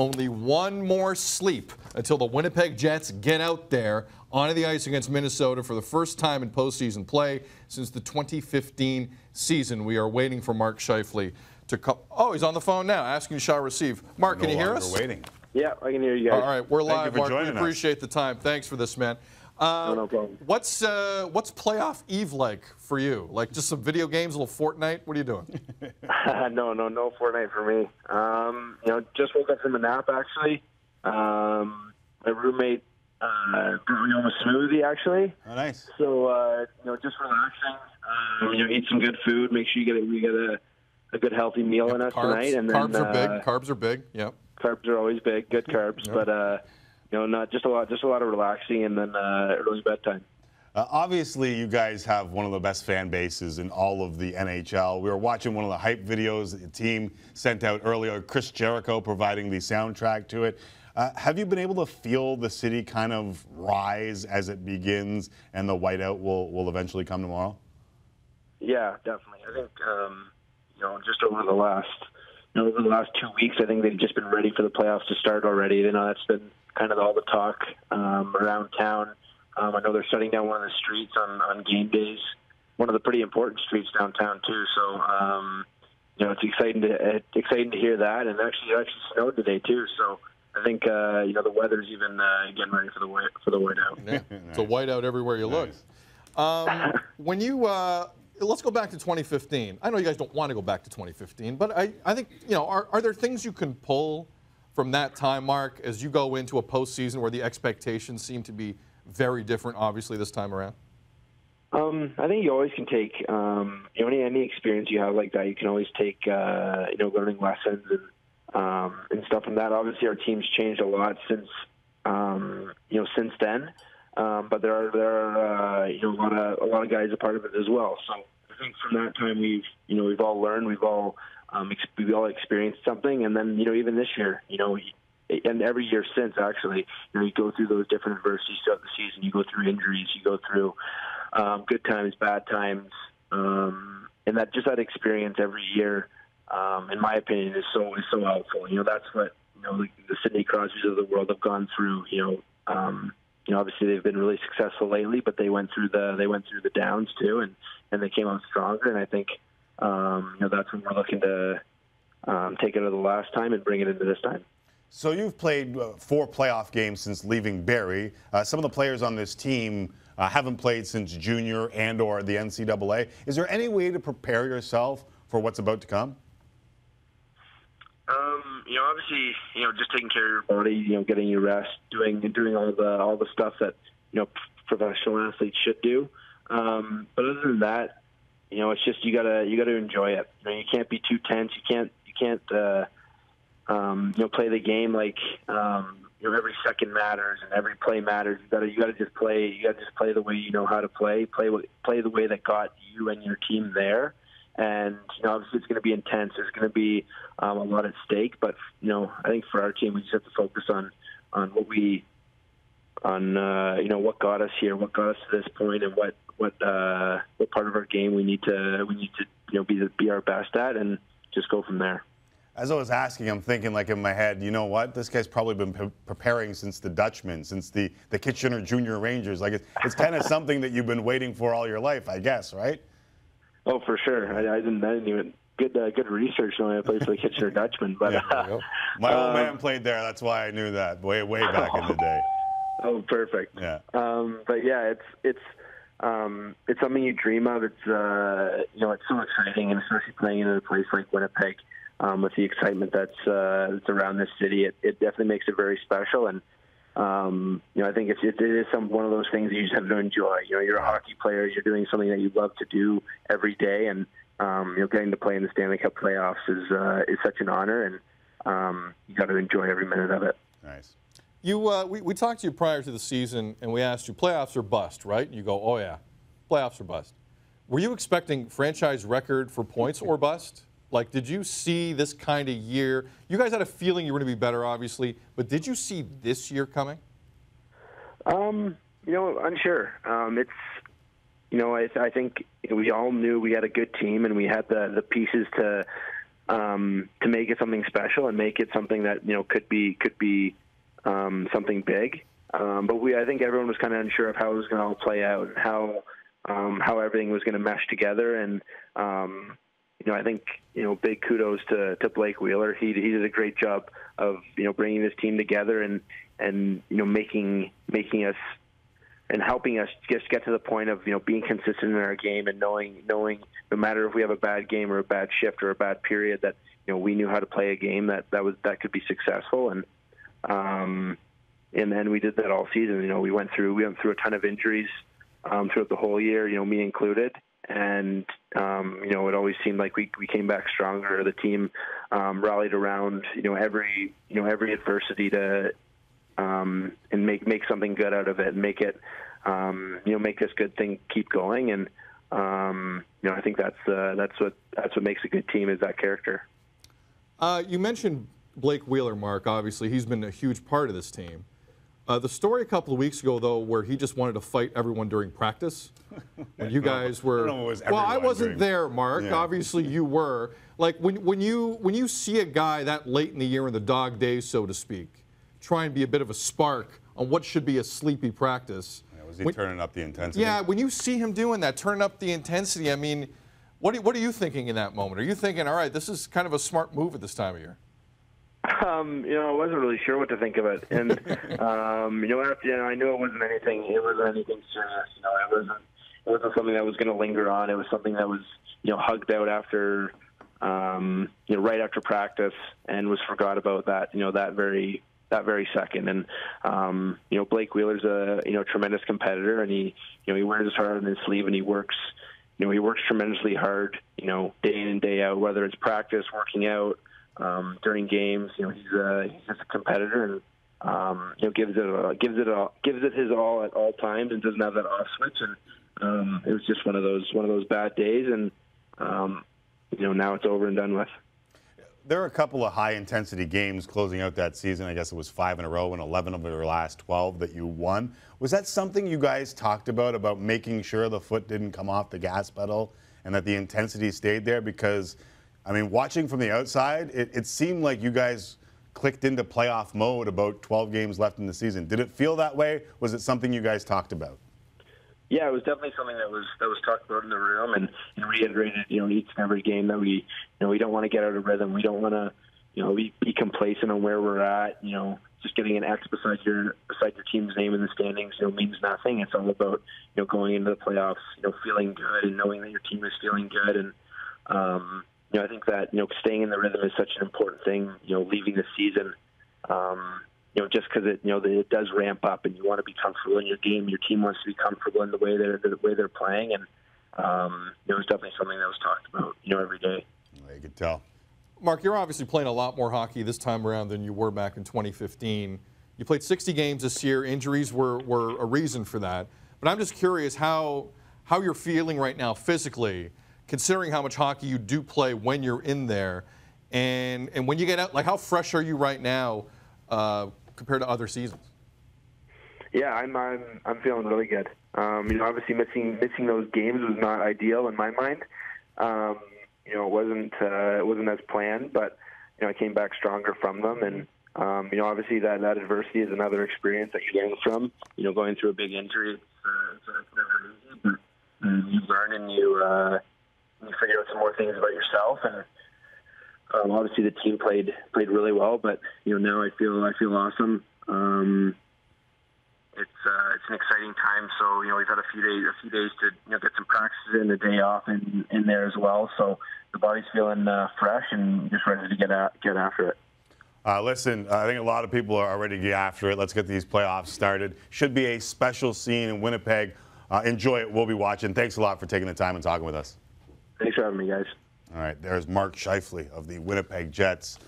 Only one more sleep until the Winnipeg Jets get out there onto the ice against Minnesota for the first time in postseason play since the 2015 season. We are waiting for Mark Scheifele to come. Oh, he's on the phone now. Asking shall receive. Mark, no can you hear longer us? waiting. Yeah, I can hear you guys. All right, we're Thank you live, for Mark. We joining us. appreciate the time. Thanks for this, man. Uh, no problem. What's uh, what's playoff Eve like for you? Like just some video games, a little Fortnite? What are you doing? no, no, no Fortnite for me. Um, you know, just woke up from a nap actually. Um, my roommate uh, brought me home a smoothie actually. Oh, nice. So uh, you know, just relaxing. Um, you know, eat some good food. Make sure you get a, you get a, a good healthy meal in us carbs, tonight. And then carbs are big. uh, Carbs are big. Yep. carbs are always big. Good carbs, but uh, you know, not just a lot, just a lot of relaxing, and then uh, early bedtime. Uh, obviously, you guys have one of the best fan bases in all of the NHL. We were watching one of the hype videos that the team sent out earlier, Chris Jericho providing the soundtrack to it. Uh, have you been able to feel the city kind of rise as it begins and the whiteout will, will eventually come tomorrow? Yeah, definitely. I think um, you know, just over the last you know, over the last two weeks, I think they've just been ready for the playoffs to start already. You know, that's been kind of all the talk um, around town. Um, I know they're shutting down one of the streets on, on game days, one of the pretty important streets downtown too. So, um, you know, it's exciting to it's exciting to hear that. And actually, it actually snowed today too. So, I think uh, you know the weather's even uh, getting ready for the white for the whiteout. Yeah. It's a whiteout everywhere you look. Um, when you uh, let's go back to 2015. I know you guys don't want to go back to 2015, but I, I think you know are, are there things you can pull from that time, Mark, as you go into a postseason where the expectations seem to be very different, obviously this time around? Um, I think you always can take um, you know any any experience you have like that. You can always take uh, you know learning lessons and um, and stuff from that. Obviously, our team's changed a lot since um, you know since then. Um, but there are there are uh, you know a lot of a lot of guys a part of it as well. So think from that time we've you know we've all learned, we've all um, ex- we've all experienced something, and then you know even this year, you know, and every year since actually, you know, you go through those different adversities throughout the season. You go through injuries, you go through um, good times, bad times, um, and that just that experience every year, um, in my opinion, is so is so helpful. You know, that's what you know the, the Sidney Crosbys of the world have gone through. You know. Um, you know, obviously they've been really successful lately, but they went through the they went through the downs too, and and they came out stronger. And I think um, you know that's when we're looking to um, take it of the last time and bring it into this time. So you've played uh, four playoff games since leaving Barrie. Uh, some of the players on this team uh, haven't played since junior and or the NCAA. Is there any way to prepare yourself for what's about to come? Um, you know, obviously, you know, just taking care of your body, you know, getting your rest, doing doing all the all the stuff that you know professional athletes should do. Um, but other than that, you know, it's just you gotta you gotta enjoy it. You know, you can't be too tense. You can't you can't uh, um, you know play the game like um, you know every second matters and every play matters. You gotta you gotta just play. You gotta just play the way you know how to play. Play play the way that got you and your team there. And you know, obviously, it's going to be intense. There's going to be um, a lot at stake. But you know, I think for our team, we just have to focus on on what we on uh, you know what got us here, what got us to this point, and what what uh, what part of our game we need to we need to you know be the, be our best at, and just go from there. As I was asking, I'm thinking like in my head, you know what? This guy's probably been pre- preparing since the Dutchmen, since the, the Kitchener Junior Rangers. Like it's, it's kind of something that you've been waiting for all your life, I guess, right? Oh, for sure. I, I didn't. I didn't even good uh, good research knowing I played for the Kitchener Dutchmen, but Yeah, uh, My old um, man played there. That's why I knew that way way back in the day. Oh, perfect. Yeah. Um, but yeah, it's it's um, it's something you dream of. It's uh, you know, it's so exciting, and especially playing in a place like Winnipeg, um, with the excitement that's uh, that's around this city, it, it definitely makes it very special. And um, you know, I think it's, it, it is some one of those things that you just have to enjoy. You know, you're a hockey player, you're doing something that you love to do every day, and um, you know, getting to play in the Stanley Cup playoffs is uh, is such an honor, and um, you got to enjoy every minute of it. Nice. You, uh, we, we talked to you prior to the season, and we asked you playoffs or bust, right? And you go, oh yeah, playoffs or bust. Were you expecting franchise record for points or bust? Like, did you see this kind of year? You guys had a feeling you were going to be better, obviously, but did you see this year coming? Um, you know, unsure. Um, it's you know, I, I think we all knew we had a good team and we had the the pieces to um, to make it something special and make it something that you know could be could be um, something big. Um, but we, I think everyone was kind of unsure of how it was going to all play out how um, how everything was going to mesh together. And um, you know, I think you know, big kudos to, to Blake Wheeler. He he did a great job of you know bringing this team together and and you know making making us and helping us just get to the point of you know being consistent in our game and knowing knowing no matter if we have a bad game or a bad shift or a bad period that you know we knew how to play a game that that was that could be successful. And um and then we did that all season. You know we went through we went through a ton of injuries um throughout the whole year you know me included and um you know it always seemed like we we came back stronger the team um rallied around you know every you know every adversity to um, and make make something good out of it and make it um, you know make this good thing keep going and um, you know I think that's uh, that's what that's what makes a good team is that character. Uh, you mentioned Blake Wheeler, Mark. Obviously, he's been a huge part of this team. Uh, the story a couple of weeks ago, though, where he just wanted to fight everyone during practice, when you guys were. I well, I wasn't during... there, Mark. Yeah. Obviously, you were. Like when when you when you see a guy that late in the year in the dog days, so to speak, try and be a bit of a spark on what should be a sleepy practice. Yeah, was he when, turning up the intensity? Yeah, when you see him doing that, turning up the intensity, I mean, what, what are you thinking in that moment? Are you thinking, all right, this is kind of a smart move at this time of year? Um, you know, I wasn't really sure what to think of it, and um, you know, after you know, I knew it wasn't anything. It wasn't anything serious. You know, it wasn't. It wasn't something that was going to linger on. It was something that was, you know, hugged out after, um, you know, right after practice, and was forgot about that. You know, that very that very second. And um, you know, Blake Wheeler's a you know tremendous competitor, and he you know he wears his heart on his sleeve, and he works. You know, he works tremendously hard. You know, day in and day out, whether it's practice, working out, um, during games. You know, he's a he's just a competitor, and um, you know gives it a, gives it a, gives it his all at all times, and doesn't have that off switch. And um, it was just one of those one of those bad days, and um, you know now it's over and done with there are a couple of high intensity games closing out that season. I guess it was five in a row and 11 of your last 12 that you won. Was that something you guys talked about, about making sure the foot didn't come off the gas pedal and that the intensity stayed there? Because, I mean, watching from the outside, it, it seemed like you guys clicked into playoff mode about 12 games left in the season. Did it feel that way? Was it something you guys talked about? Yeah, it was definitely something that was that was talked about in the room and, and reiterated, you know, each and every game that we, you know, we don't want to get out of rhythm. We don't want to, you know, be, be complacent on where we're at. You know, just getting an X beside your beside your team's name in the standings, you know, means nothing. It's all about, you know, going into the playoffs, you know, feeling good and knowing that your team is feeling good. And, um, you know, I think that you know, staying in the rhythm is such an important thing. You know, leaving the season. Um, you know, just because it, you know, it does ramp up, and you want to be comfortable in your game. Your team wants to be comfortable in the way they're the way they're playing, and um, it was definitely something that was talked about, you know, every day. Well, you could tell. Mark, you're obviously playing a lot more hockey this time around than you were back in 2015. You played 60 games this year. Injuries were, were a reason for that. But I'm just curious how how you're feeling right now physically, considering how much hockey you do play when you're in there, and and when you get out, like how fresh are you right now? Uh, compared to other seasons? Yeah, I'm I'm I'm feeling really good. Um, you know, obviously missing missing those games was not ideal in my mind. Um, you know, it wasn't uh, it wasn't as planned, but you know, I came back stronger from them, and um, you know, obviously that that adversity is another experience that you learn from. You know, going through a big injury, it's, uh, it's, never easy, but you learn and you uh, you figure out some more things about yourself and um, obviously, the team played played really well, but you know now I feel I feel awesome. Um, it's uh, it's an exciting time. So you know we've had a few days a few days to you know get some practices in, the day off in in there as well. So the body's feeling uh, fresh and just ready to get at, get after it. Uh, listen, I think a lot of people are ready to get after it. Let's get these playoffs started. Should be a special scene in Winnipeg. Uh, enjoy it. We'll be watching. Thanks a lot for taking the time and talking with us. Thanks for having me, guys. All right, there's Mark Scheifele of the Winnipeg Jets.